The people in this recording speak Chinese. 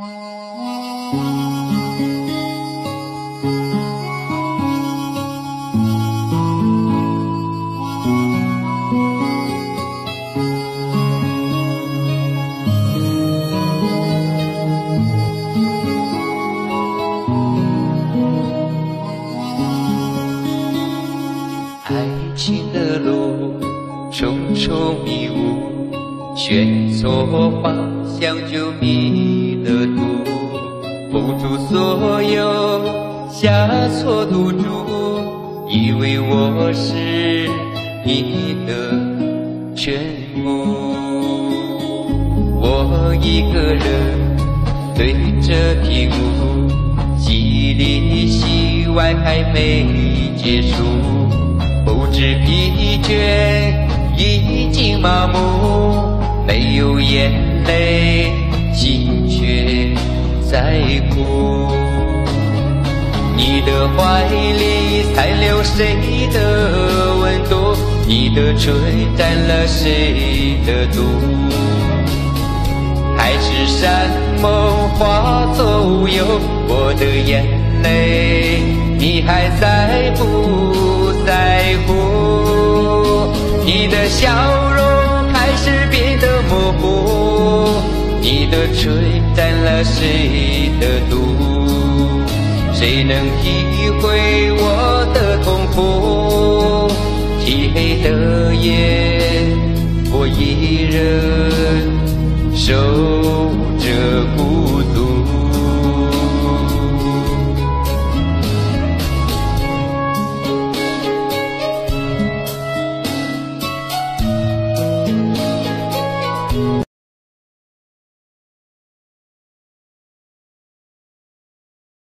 爱情的路重重迷雾，选错方向就迷了途，付出所有下错赌注，以为我是你的全部。我一个人对着屏幕，戏里戏外还没结束。不知疲倦，已经麻木，你的怀里残留谁的温度？你的唇沾了谁的毒？海誓山盟化作乌有，我的眼泪，你还在不？在乎你的笑容开始变得模糊，你的唇沾了谁的毒？谁能体会我的痛苦？漆黑的夜，我一人守。